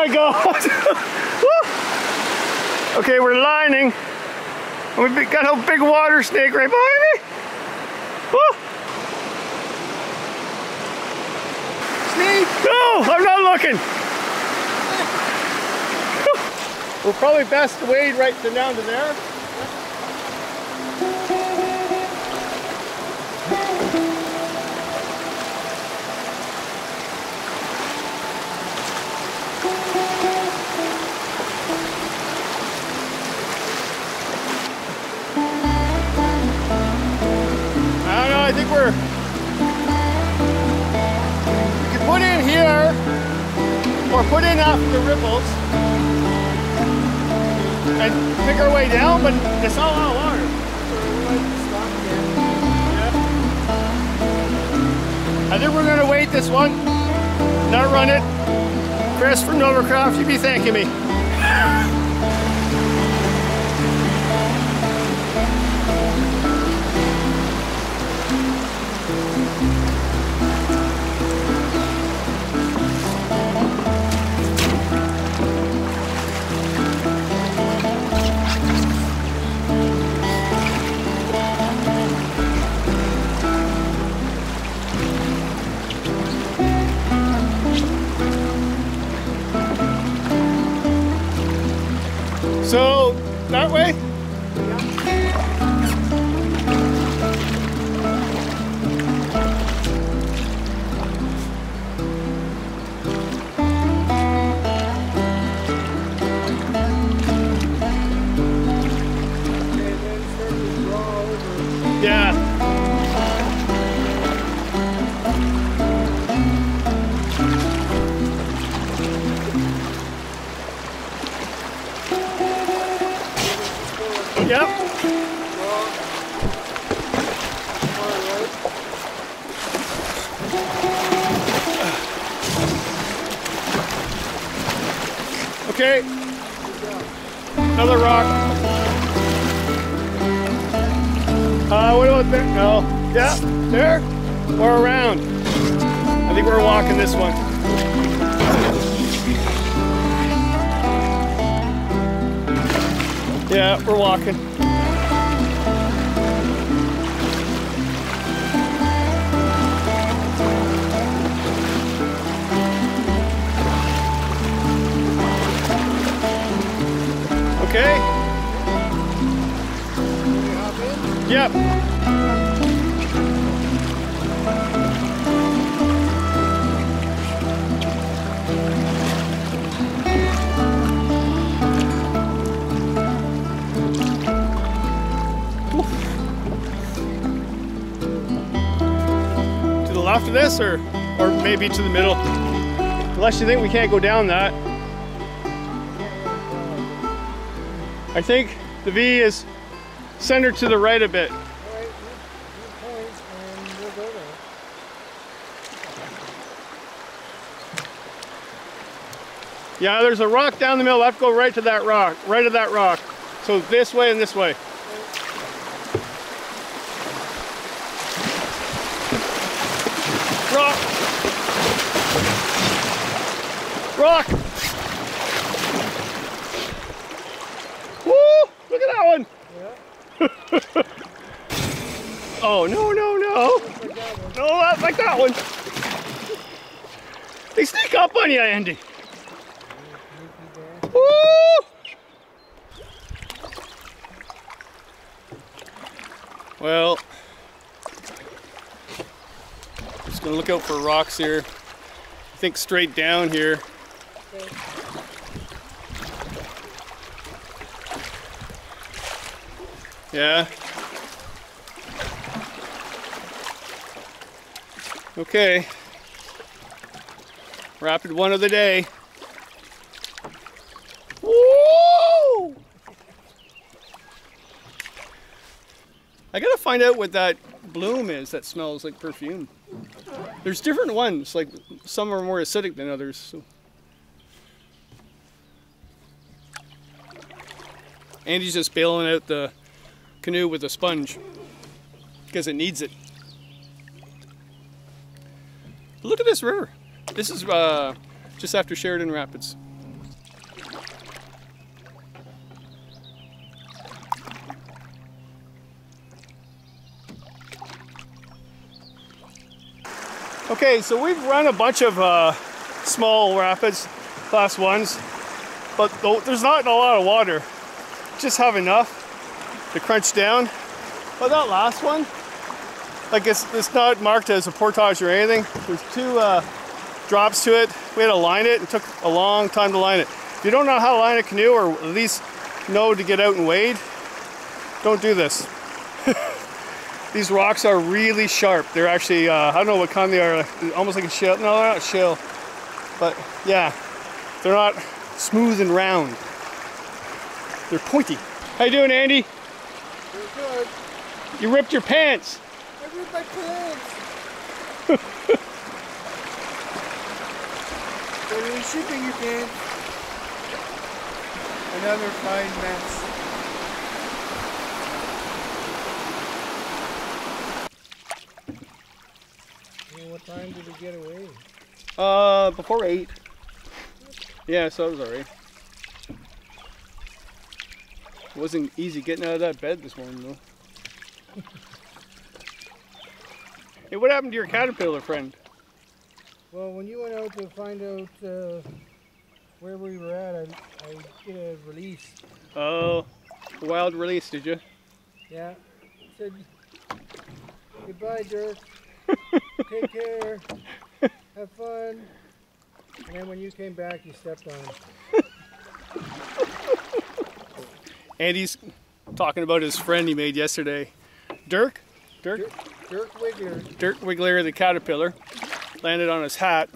my god! okay, we're lining. We've got a big water snake right behind me. Woo. Snake! No, I'm not looking. We're probably best to wade right down to there. Or put in off the ripples and pick our way down, but it's all out of. I think we're gonna wait this one, not run it. Chris from Novacraft, you'd be thanking me. maybe to the middle. Unless you think we can't go down that. I think the V is centered to the right a bit. Yeah, there's a rock down the middle. I have to go right to that rock, right to that rock. So this way and this way. Rock. Rock. Woo! Look at that one. Yeah. oh no no no! No, not like that one. They sneak up on you, Andy. Woo! Well, just gonna look out for rocks here. I think straight down here. Yeah. Okay. Rapid one of the day. Woo! I gotta find out what that bloom is that smells like perfume. There's different ones, like some are more acidic than others. So. Andy's just bailing out the canoe with a sponge because it needs it. Look at this river. This is uh, just after Sheridan Rapids. Okay, so we've run a bunch of uh, small rapids, class ones, but there's not a lot of water. Just have enough to crunch down. But that last one, like it's, it's not marked as a portage or anything. There's two uh, drops to it. We had to line it. It took a long time to line it. If you don't know how to line a canoe or at least know to get out and wade, don't do this. These rocks are really sharp. They're actually, uh, I don't know what kind they are, almost like a shell. No, they're not shell. But yeah, they're not smooth and round. They're pointy. How you doing, Andy? good. You ripped your pants. I ripped my pants. Are you shipping your pants? Another fine mess. what time did we get away? Uh, before 8. Yeah, so it was alright. It wasn't easy getting out of that bed this morning, though. hey, what happened to your caterpillar friend? Well, when you went out to find out uh, where we were at, I, I did a release. Oh, a wild release, did you? Yeah. said, goodbye, Dirk. Take care. Have fun. And then when you came back, you stepped on him. Andy's talking about his friend he made yesterday. Dirk? Dirk? Dirk Wiggler. Dirk Wiggler, the caterpillar, landed on his hat.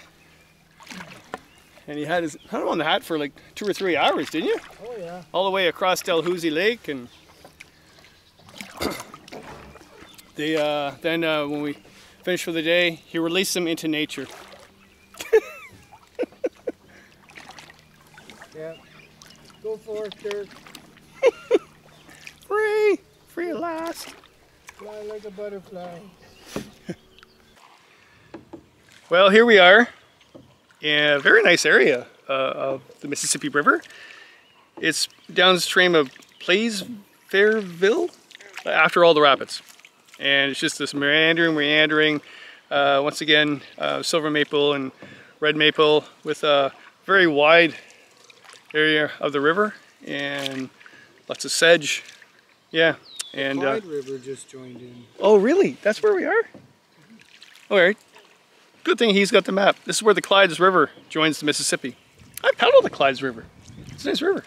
And he had his had him on the hat for like two or three hours, didn't you? Oh yeah. All the way across Dalhousie Lake and they uh, then uh, when we finished for the day, he released them into nature. yeah. Go for it, Dirk. Free! At last. Fly like a butterfly. well, here we are in a very nice area uh, of the Mississippi River. It's downstream of Playfairville after all the rapids and it's just this meandering, meandering, uh, once again, uh, silver maple and red maple with a very wide area of the river and lots of sedge. Yeah. And the uh, Clyde uh, River just joined in. Oh, really? That's where we are? All right. Good thing he's got the map. This is where the Clydes River joins the Mississippi. I paddle the Clydes River. It's a nice river.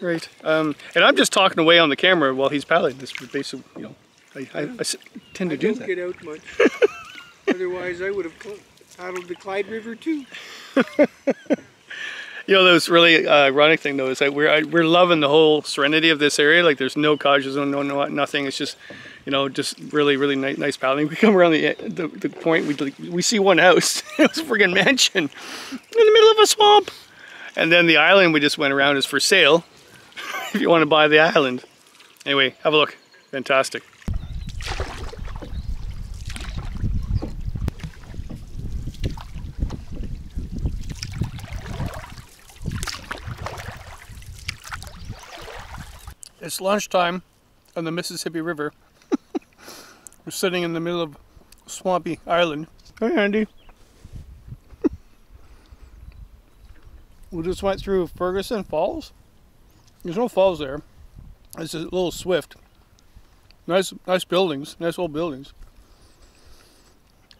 Right. Um, and I'm just talking away on the camera while he's paddling. This basically, you know, I, I, I tend to I do don't get out much. Otherwise, I would have paddled the Clyde River too. you know, those really uh, ironic thing though is that we're I, we're loving the whole serenity of this area. Like, there's no cottages, no, no, nothing. It's just, you know, just really, really nice, nice paddling. We come around the the, the point, we we see one house. it was a friggin' mansion in the middle of a swamp. And then the island we just went around is for sale if you want to buy the island. Anyway, have a look. Fantastic. It's lunchtime on the Mississippi River. We're sitting in the middle of swampy island. Hey Andy. we just went through Ferguson Falls. There's no falls there. It's a little swift. Nice, nice buildings, nice old buildings.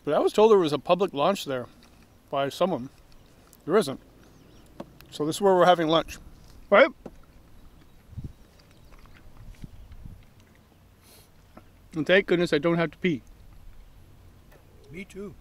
But I was told there was a public launch there by someone. There isn't. So this is where we're having lunch. Right? And thank goodness I don't have to pee. Me too.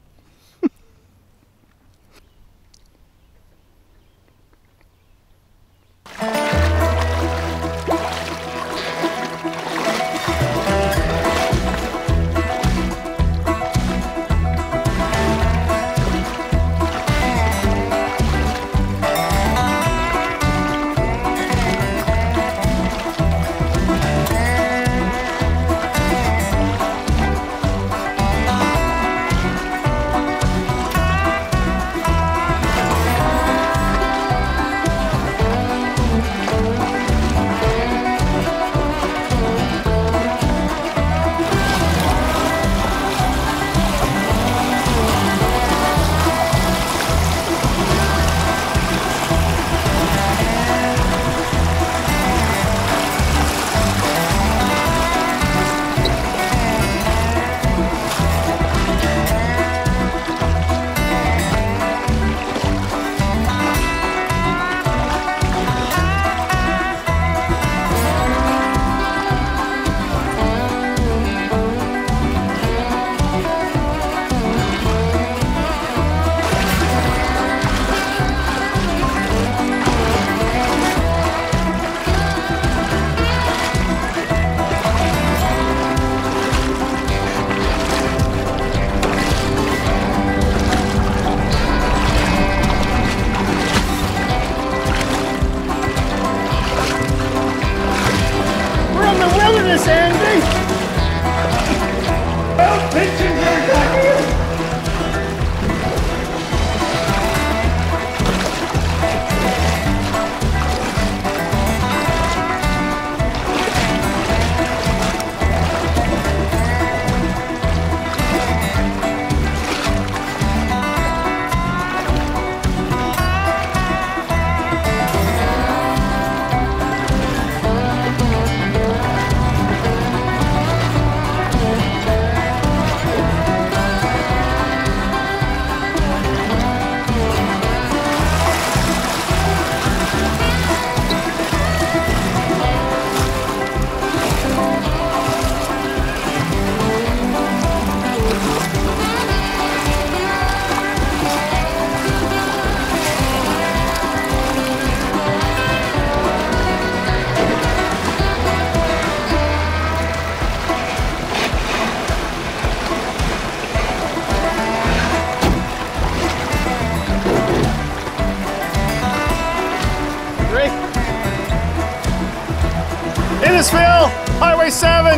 Innisville, Highway 7.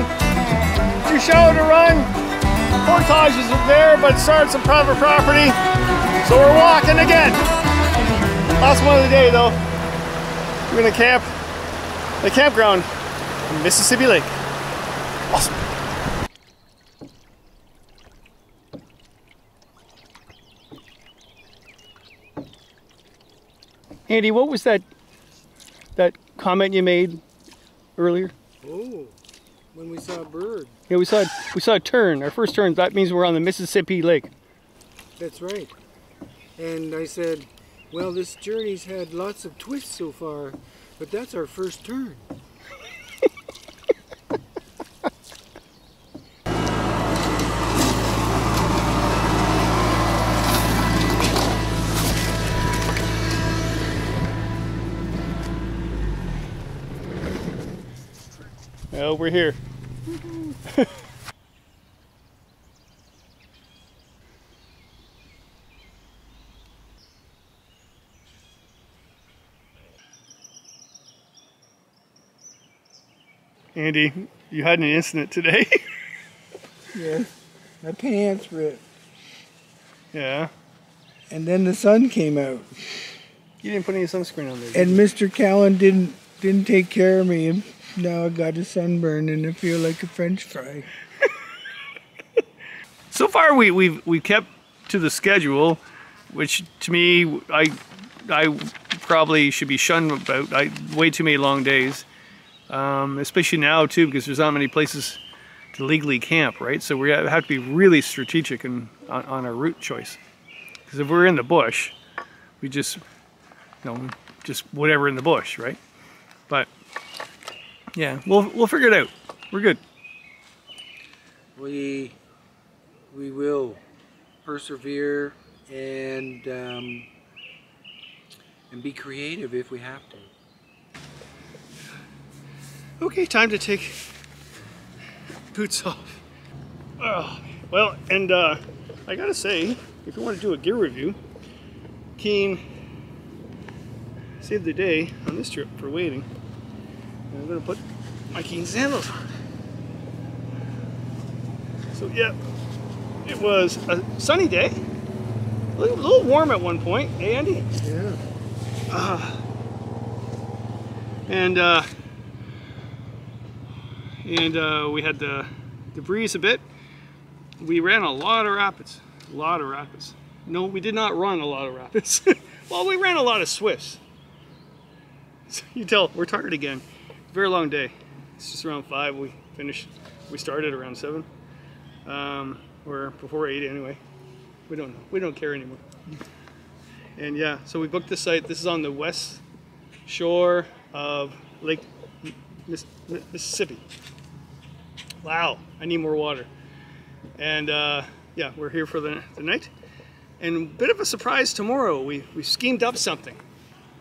Too shallow to run. Portage is there, but starts on private property. So we're walking again. Last one of the day though. We're gonna camp the campground in Mississippi Lake. Awesome. Andy, what was that that comment you made earlier? Oh, when we saw a bird. Yeah, we saw we saw a tern. Our first tern. That means we're on the Mississippi Lake. That's right. And I said, well, this journey's had lots of twists so far, but that's our first turn. Oh, we're here. Andy, you had an incident today. Yes. My pants ripped. yeah. And then the sun came out. You didn't put any sunscreen on there. And? Mr. Callan didn't didn't take care of me. Now I got a sunburn and I feel like a French fry. so far we we've we kept to the schedule, which to me I I probably should be shunned about. I way too many long days, um, especially now too because there's not many places to legally camp, right? So we have to be really strategic in, on, on our route choice. Because if we're in the bush, we just you know just whatever in the bush, right? But yeah, we'll we'll figure it out. We're good. We we will persevere and um, and be creative if we have to. Okay, time to take boots off. Oh, well, and uh, I gotta say, if you want to do a gear review, Keen saved the day on this trip for waiting. I'm gonna put my Keen sandals on. So yeah, it was a sunny day. A little, a little warm at one point, hey Andy? Yeah. and uh, and uh, we had the the breeze a bit. We ran a lot of rapids, a lot of rapids. No, we did not run a lot of rapids. well, we ran a lot of swifts. So you tell we're tired again. Very long day. It's just around five. We finished. We started around seven, um, or before eight anyway. We don't know. We don't care anymore. And yeah, so we booked the site. This is on the west shore of Lake Miss- Mississippi. Wow, I need more water. And uh, yeah, we're here for the, the night. And a bit of a surprise tomorrow. We, we schemed up something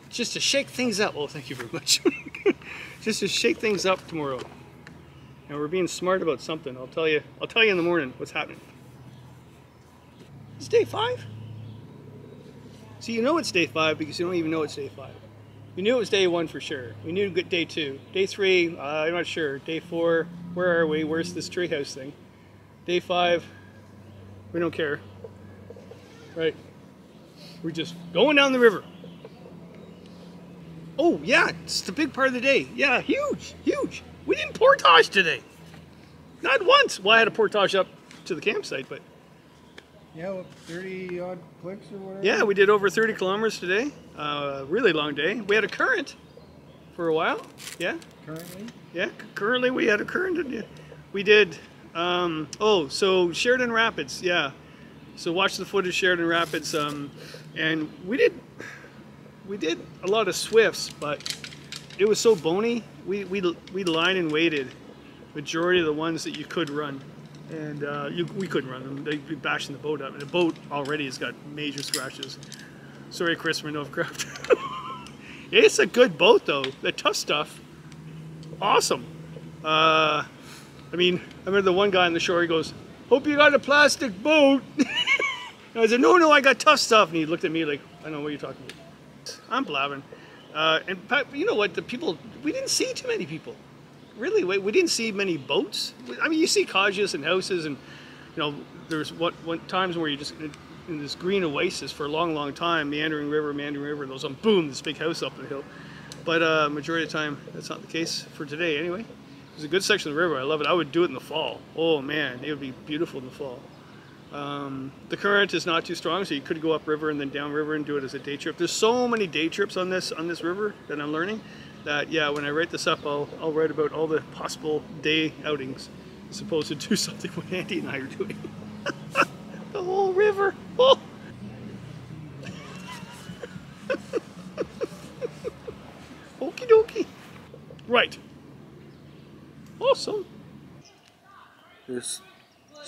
just to shake things up. Well, thank you very much. just to shake things up tomorrow. And we're being smart about something. I'll tell you. I'll tell you in the morning what's happening. It's day five. See, you know it's day five because you don't even know it's day five. We knew it was day one for sure. We knew good day two. Day three, uh, I'm not sure. Day four, where are we? Where's this treehouse thing? Day five, we don't care. Right? We're just going down the river. Oh, yeah, it's the big part of the day. Yeah, huge, huge. We didn't portage today. Not once. Well, I had a portage up to the campsite, but Yeah, what, 30 odd clicks or whatever? yeah, we did over 30 kilometers today. Uh, really long day. We had a current for a while. Yeah, Currently? yeah. Currently, we had a current. We did. Um, oh, so Sheridan Rapids. Yeah. So watch the footage Sheridan Rapids. Um, and we did. We did a lot of swifts, but it was so bony. We we we line and weighted majority of the ones that you could run, and uh, you, we couldn't run them. They'd be bashing the boat up, and the boat already has got major scratches. Sorry, Chris from Novacraft. it's a good boat though. The TuffStuff, awesome. Uh, I mean, I remember the one guy on the shore. He goes, "Hope you got a plastic boat." I said, "No, no, I got TuffStuff." And he looked at me like, "I know what you're talking about." I'm blabbing. Uh, and you know what? The people we didn't see too many people. Really, we, we didn't see many boats. I mean, you see cottages and houses, and you know, there's what, what times where you just in, in this green oasis for a long, long time, meandering river, meandering river, and those on boom, this big house up the hill. But uh, majority of the time, that's not the case for today, anyway. It's a good section of the river. I love it. I would do it in the fall. Oh man, it would be beautiful in the fall. Um, the current is not too strong, so you could go upriver and then downriver and do it as a day trip. There's so many day trips on this on this river that I'm learning that yeah, when I write this up, I'll I'll write about all the possible day outings, as opposed to do something what Andy and I are doing. the whole river. Oh. Okie dokie. Right. Awesome. There's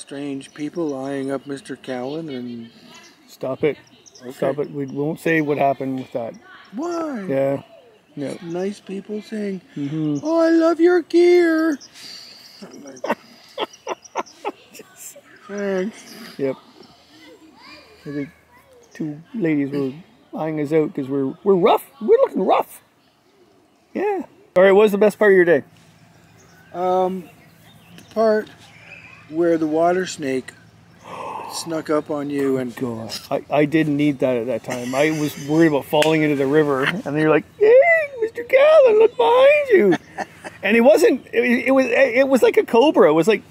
strange people eyeing up Mr. Callan and. Stop it. Stop it. We won't say what happened with that. Why? Yeah. Yeah. Nice people saying, hmm Oh, I love your gear. Thanks. Yep. I think two ladies were eyeing us out because we're we're rough. We're looking rough. Yeah. All right. What was the best part of your day? Um, the part where the water snake snuck up on you and God, I, I didn't need that at that time. I was worried about falling into the river, and then you're like, "Hey, Mr. Callan, look behind you!" And it wasn't. It, it was. It was like a cobra. It was like.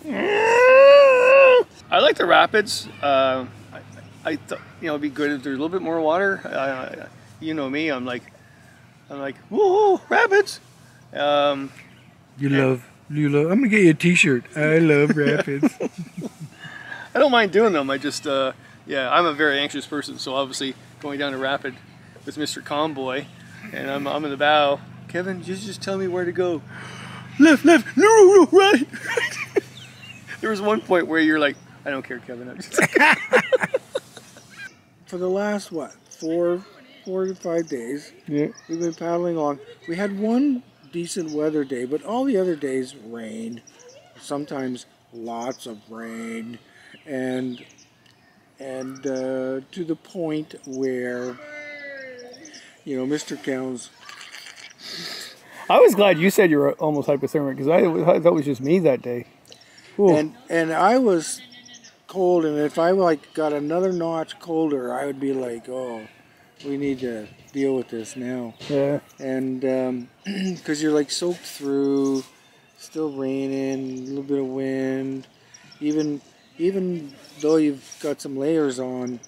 I like the rapids. Uh, I, I th- you know, it'd be good if there's a little bit more water. Uh, you know me, I'm like, I'm like, whoa, rapids. Um, you love you love. I'm gonna get you a T-shirt. I love rapids. I don't mind doing them. I just, uh, yeah, I'm a very anxious person. So obviously, going down a rapid with Mr. Comboy, and I'm, I'm in the bow. Kevin, just just tell me where to go. Left, left, no, no, right. there was one point where you're like, I don't care, Kevin. I'm just For the last what four, four to five days, Yeah. we've been paddling along. We had one decent weather day, but all the other days rained. Sometimes lots of rain, and and uh, to the point where you know Mr. Callan's I was glad you said you were almost hypothermic because I, I thought it was just me that day. Ooh. and and I was cold, and if I like got another notch colder, I would be like, oh, we need to deal with this now. yeah. And because you're like soaked through, still raining, a little bit of wind, even even though you've got some layers on.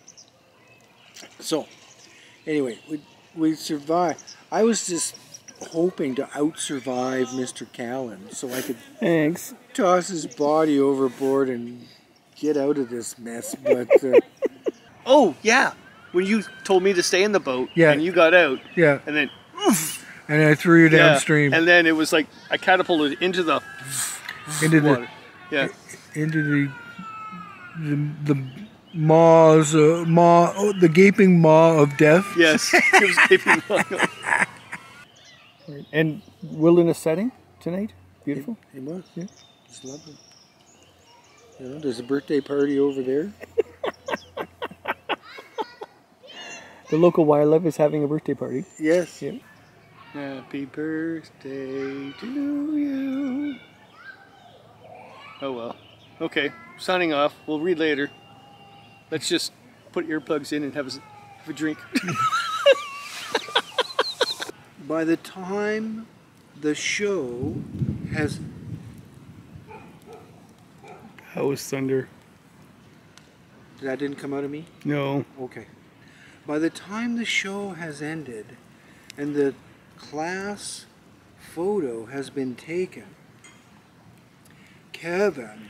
So, anyway, we we survived. I was just hoping to out survive Mr. Callan so I could Thanks. toss his body overboard and get out of this mess. But uh, Oh yeah, when you told me to stay in the boat, Yeah. and you got out, yeah, and then and I threw you yeah, downstream and then it was like I catapulted into the into the. Yeah, into the the, the maws uh, maw oh, the gaping maw of death. yes, it was keeping on. And wilderness setting tonight. Beautiful. It was. Yeah. It's lovely. You know, there's a birthday party over there. The local wildlife is having a birthday party. Yes. Yeah. Happy birthday to you. Oh well. Okay, signing off. We'll read later. Let's just put earplugs in and have a, s- have a drink. By the time the show has That was thunder. that didn't come out of me. No. Okay. By the time the show has ended and the class photo has been taken, Kevin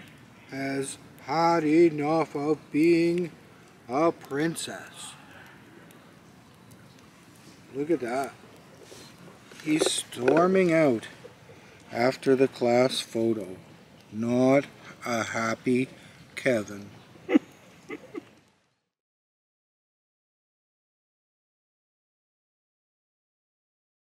has had enough of being a princess. Look at that. He's storming out after the class photo. Not a happy Kevin.